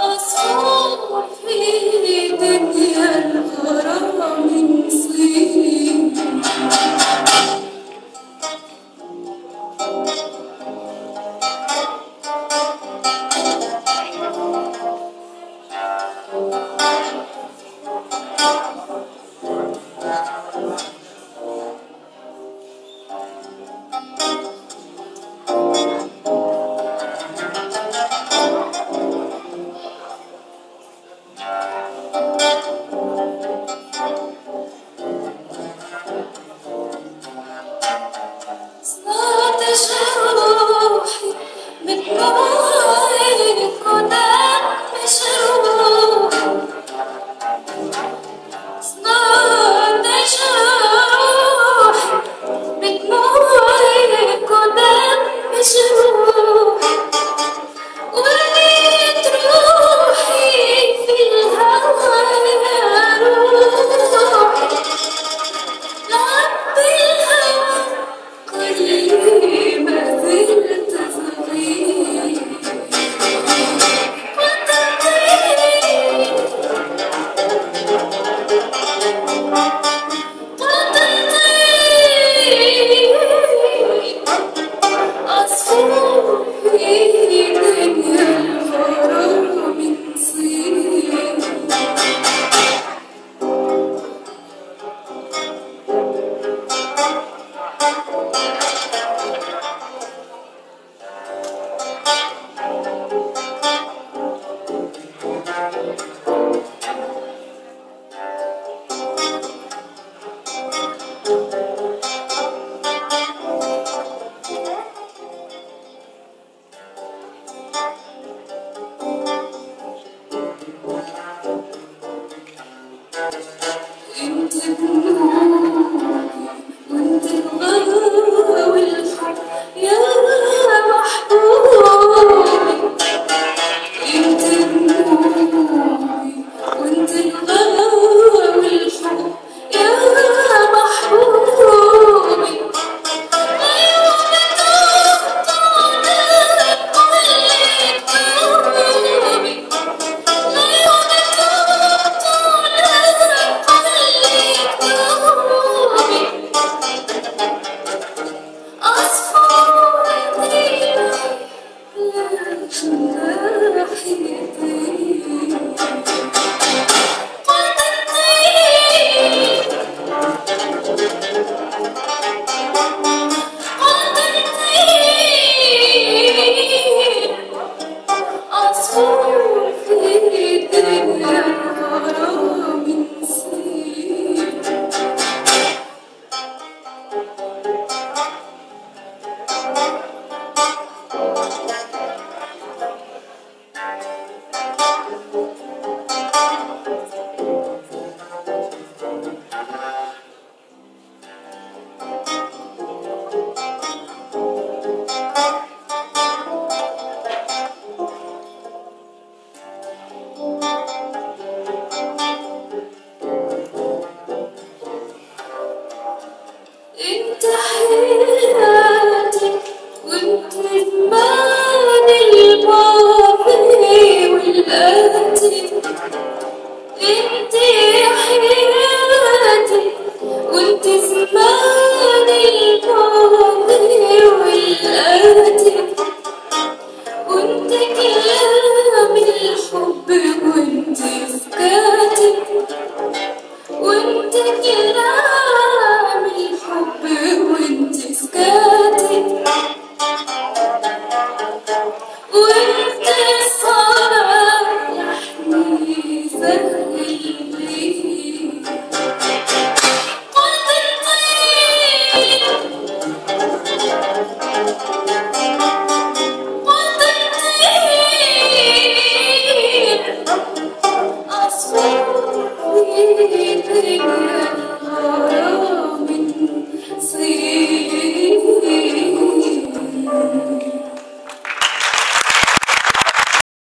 أصور في دنيا كنت كلام الحب كنت في وانت كلام الحب كنت في كاتب وانت صالحني سهل